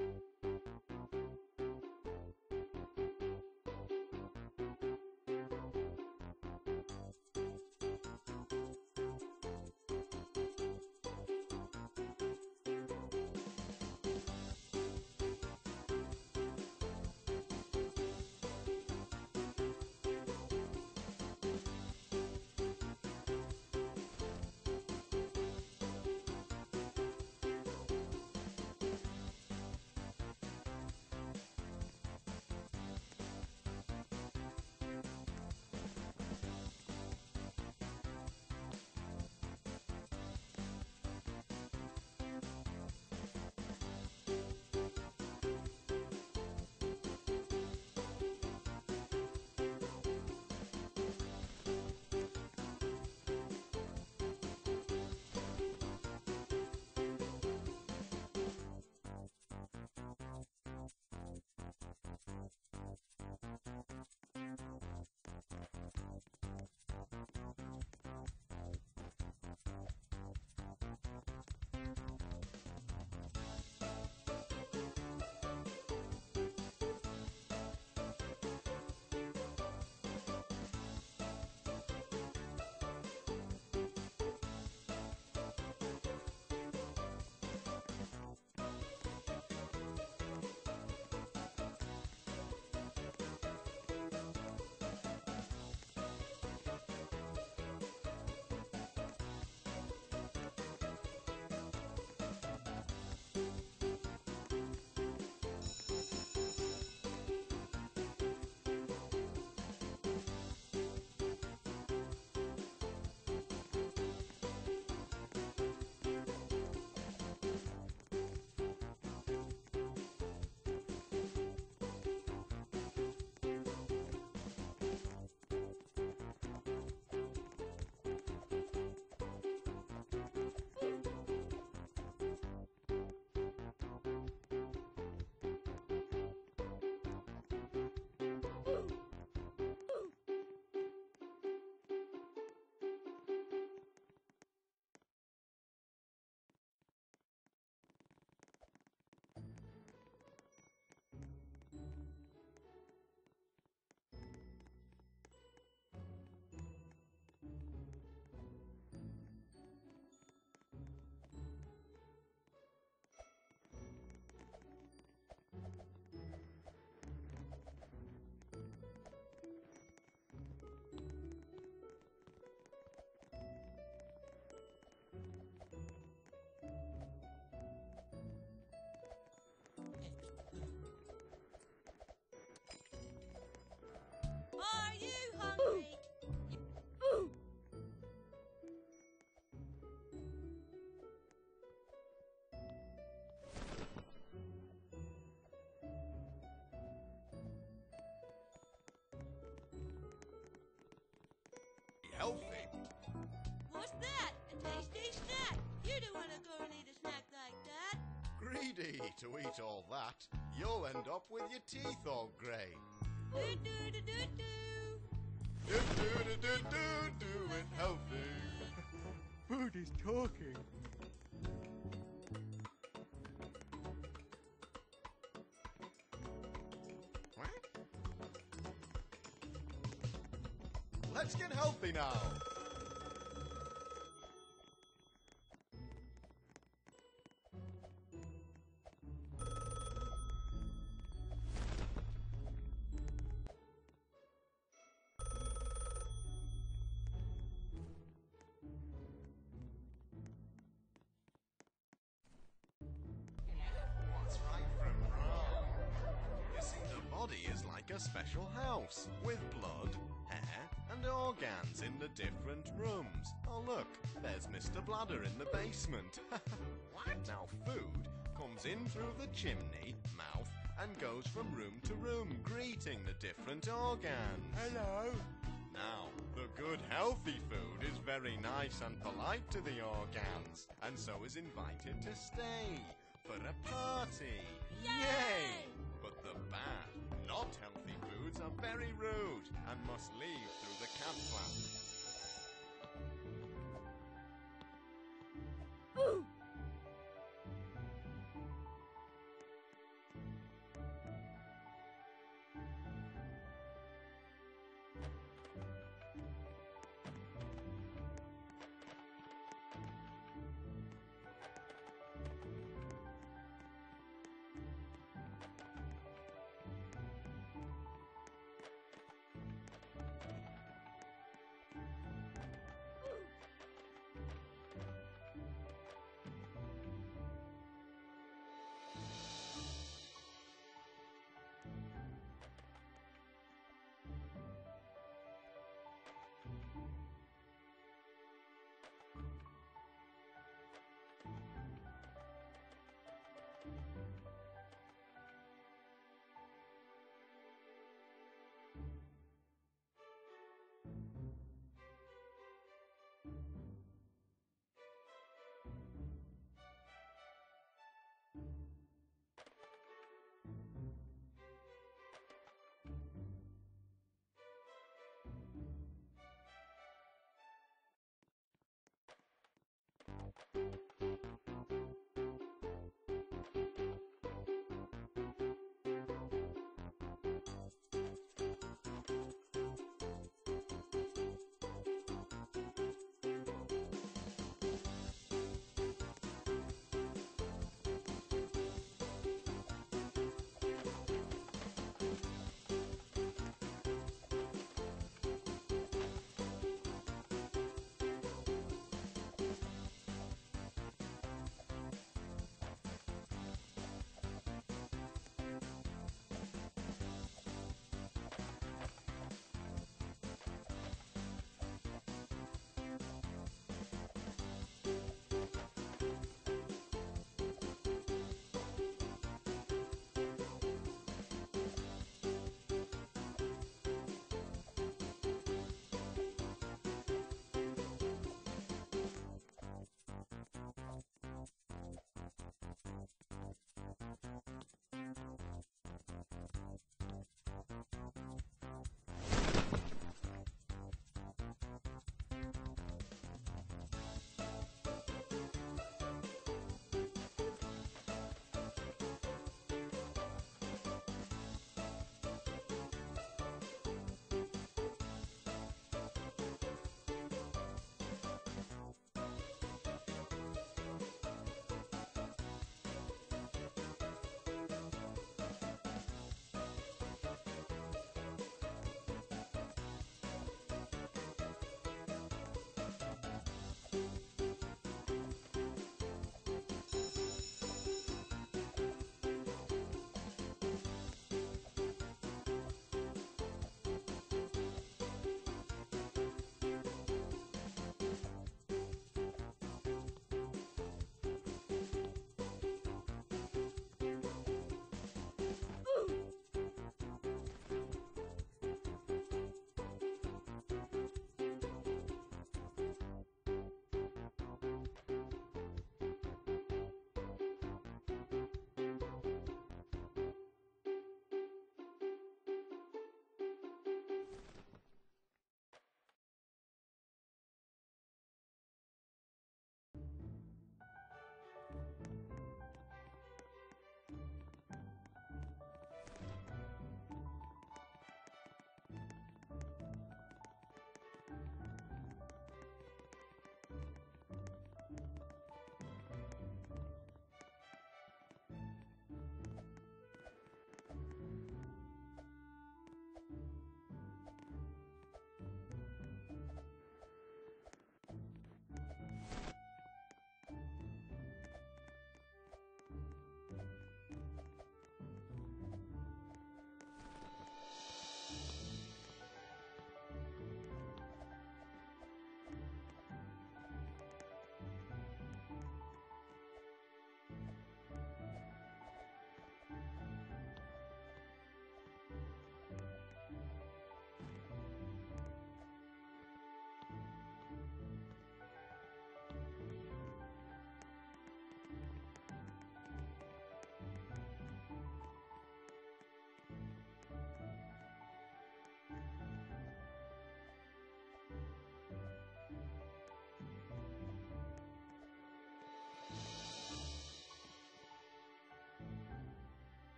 Are Healthy. What's that? A tasty snack? You don't want to go and eat a snack like that. Greedy to eat all that. You'll end up with your teeth all grey. Do do do do do. Do do do do do do it healthy. Food is talking. Let's get healthy now. Body is like a special house with blood, hair, and organs in the different rooms. Oh, look, there's Mr. Bladder in the basement. what? Now, food comes in through the chimney, mouth, and goes from room to room, greeting the different organs. Hello. Now, the good healthy food is very nice and polite to the organs, and so is invited to stay for a party. Yay! But the bad, not healthy are very rude and must leave through the campfire. flap. Ooh!